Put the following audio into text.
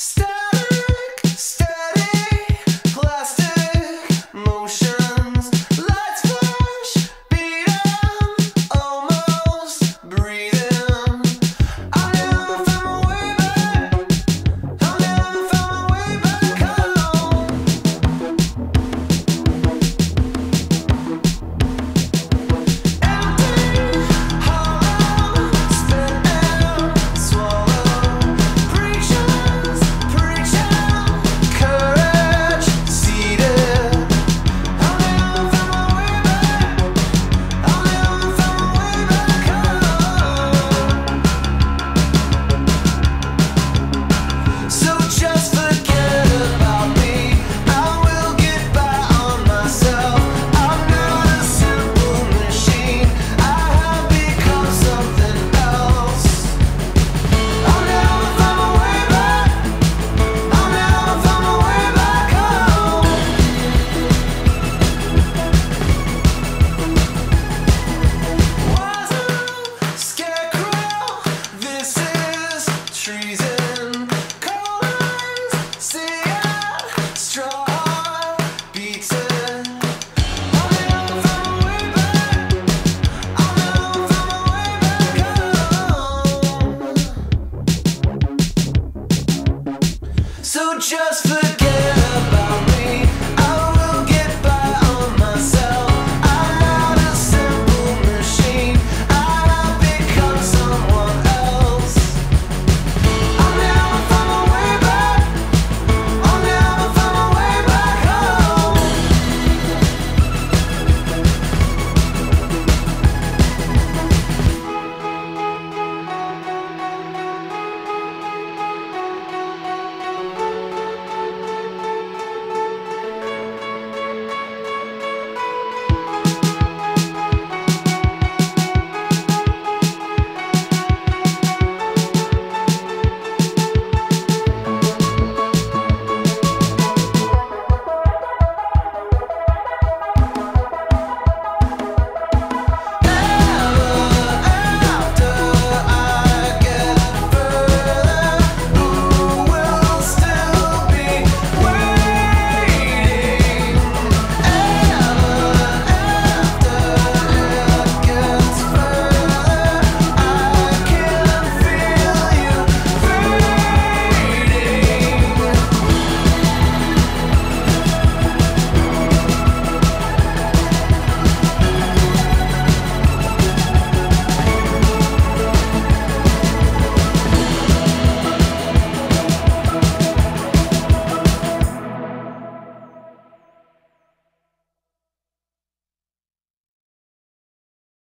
Static, just forget